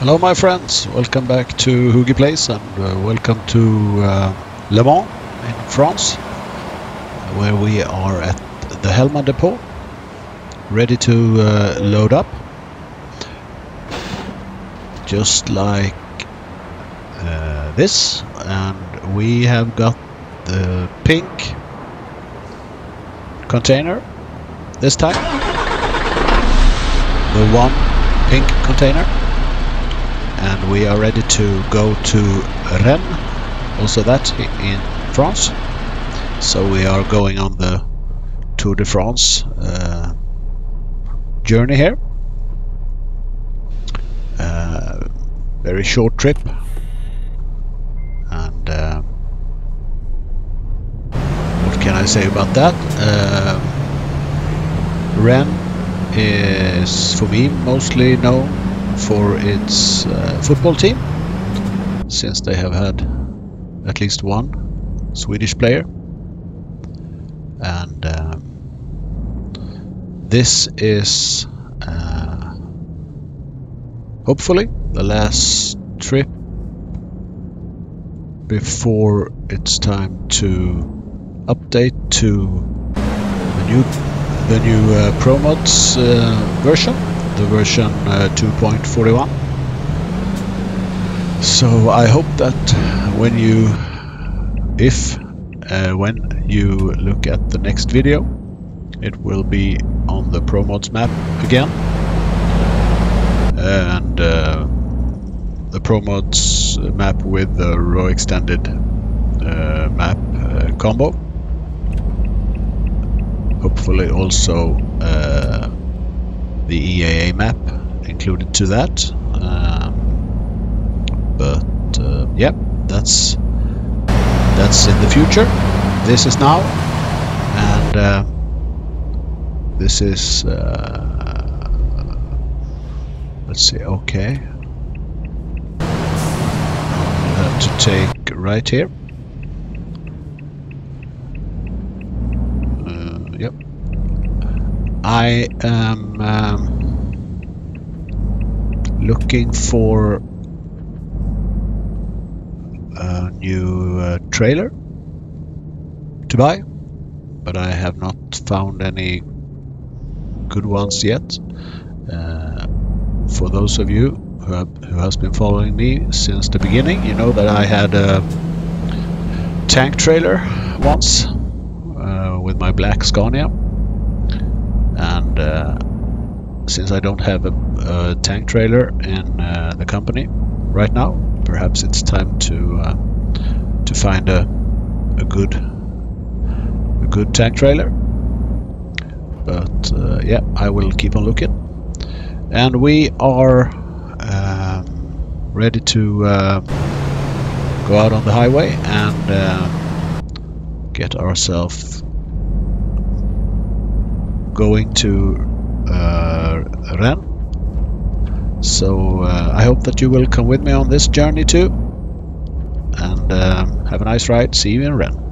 Hello my friends, welcome back to Hoogie Place and uh, welcome to uh, Le Mans in France where we are at the Hellman Depot ready to uh, load up. Just like uh, this and we have got the pink container this time. The one pink container and we are ready to go to Rennes, also that in France. So we are going on the Tour de France uh, journey here. Uh, very short trip, and uh, what can I say about that? Uh, Rennes is for me mostly known for its uh, football team since they have had at least one Swedish player. And um, this is uh, hopefully the last trip before it's time to update to the new the new uh, ProMods uh, version the version uh, 2.41 so I hope that when you if uh, when you look at the next video it will be on the ProMods map again. And uh, the ProMods map with the RoExtended uh, map uh, combo. Hopefully also uh, the EAA map included to that. Um, but uh, yeah, that's that's in the future. This is now, and uh, this is uh, let's see. Okay, I'll have to take right here. Uh, yep. I am um, looking for a new uh, trailer to buy, but I have not found any good ones yet. Uh, for those of you who, have, who has been following me since the beginning, you know that I had a tank trailer once uh, with my black Scania uh, since I don't have a, a tank trailer in uh, the company right now, perhaps it's time to uh, to find a a good a good tank trailer. But uh, yeah, I will keep on looking, and we are um, ready to uh, go out on the highway and uh, get ourselves going to uh, Rennes. So uh, I hope that you will come with me on this journey too. And um, have a nice ride. See you in Rennes.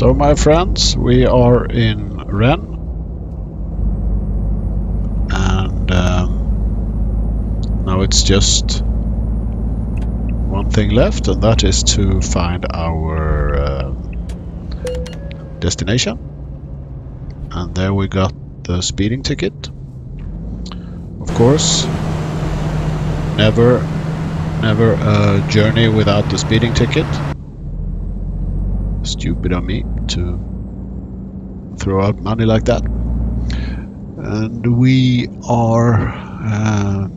So my friends, we are in Rennes. and um, now it's just one thing left and that is to find our uh, destination. And there we got the speeding ticket. Of course never never a journey without the speeding ticket stupid of me to throw out money like that. And we are uh,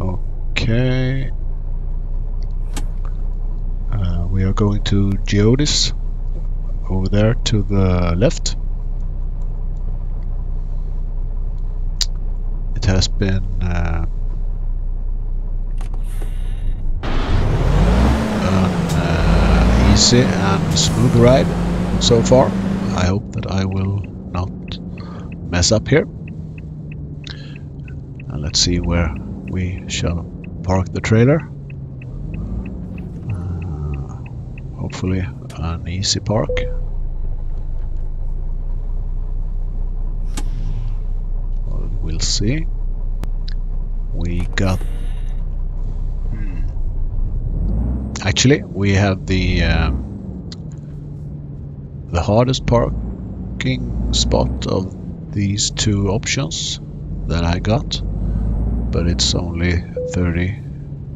okay. Uh, we are going to Geodis over there to the left. It has been uh, easy and smooth ride so far I hope that I will not mess up here. And let's see where we shall park the trailer. Uh, hopefully an easy park. We'll see. We got... Actually, we have the... Um, the hardest parking spot of these two options that I got but it's only 30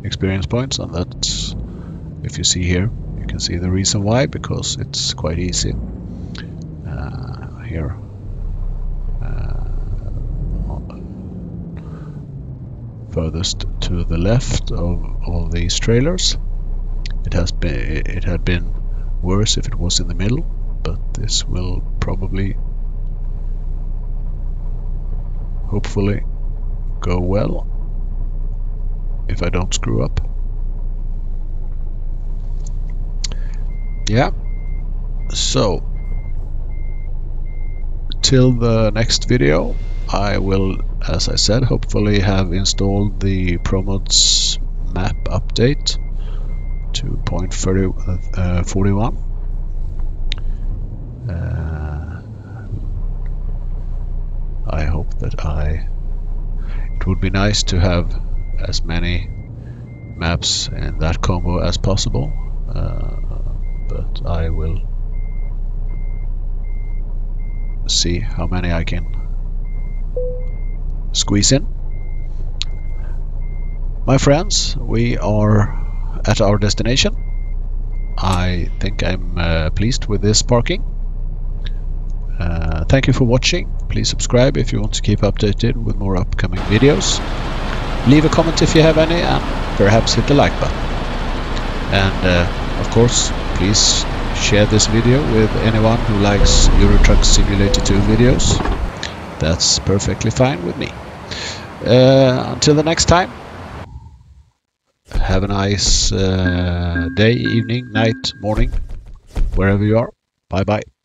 experience points and that's if you see here you can see the reason why because it's quite easy. Uh, here. Uh, furthest to the left of all these trailers it has been it had been worse if it was in the middle but this will probably hopefully go well if I don't screw up. Yeah, so till the next video I will, as I said, hopefully have installed the ProMods map update to 0.41 uh, I hope that I... It would be nice to have as many maps in that combo as possible, uh, but I will see how many I can squeeze in. My friends, we are at our destination. I think I'm uh, pleased with this parking. Uh, thank you for watching. Please subscribe if you want to keep updated with more upcoming videos. Leave a comment if you have any and perhaps hit the like button. And uh, of course, please share this video with anyone who likes Euro Truck Simulator 2 videos. That's perfectly fine with me. Uh, until the next time, have a nice uh, day, evening, night, morning, wherever you are. Bye bye.